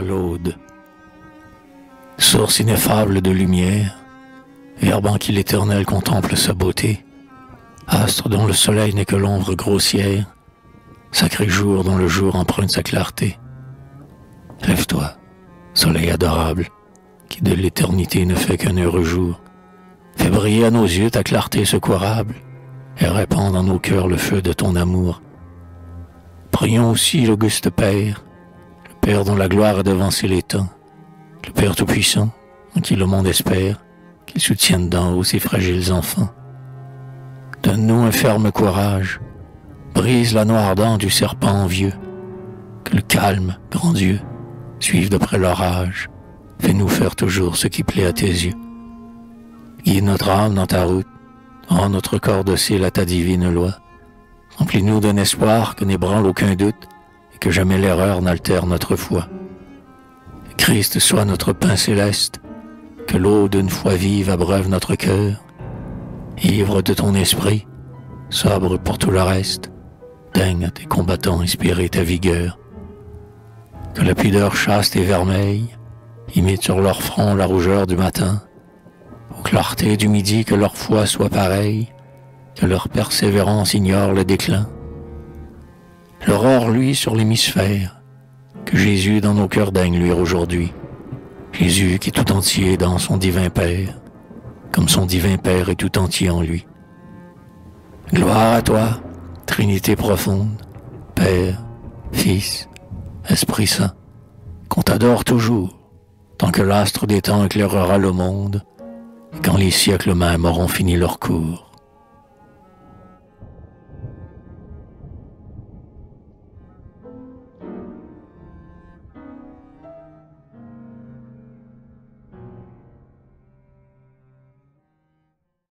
l'aude. Source ineffable de lumière, herbe en qui l'éternel contemple sa beauté, astre dont le soleil n'est que l'ombre grossière, sacré jour dont le jour emprunte sa clarté. Lève-toi, soleil adorable, qui de l'éternité ne fait qu'un heureux jour. Fais briller à nos yeux ta clarté secourable, et répand dans nos cœurs le feu de ton amour. Prions aussi l'auguste Père, Père dont la gloire a devancé les temps, le Père Tout-Puissant, en qui le monde espère, qu'il soutienne d'en haut ses fragiles enfants. Donne-nous un ferme courage, brise la noire dent du serpent vieux, que le calme, grand Dieu, suive d'après l'orage, fais-nous faire toujours ce qui plaît à tes yeux. Guide notre âme dans ta route, rends notre corps docile à ta divine loi. Remplis-nous d'un espoir que n'ébranle aucun doute que jamais l'erreur n'altère notre foi. Christ soit notre pain céleste, que l'eau d'une foi vive abreuve notre cœur. Ivre de ton esprit, sobre pour tout le reste, daigne tes combattants inspirer ta vigueur. Que la pudeur chaste et vermeille imite sur leur front la rougeur du matin, aux clartés du midi que leur foi soit pareille, que leur persévérance ignore le déclin. L'aurore lui sur l'hémisphère, que Jésus dans nos cœurs daigne luire aujourd'hui. Jésus qui est tout entier dans son divin Père, comme son divin Père est tout entier en lui. Gloire à toi, Trinité profonde, Père, Fils, Esprit Saint, qu'on t'adore toujours, tant que l'astre des temps éclairera le monde, et quand les siècles mêmes auront fini leur cours.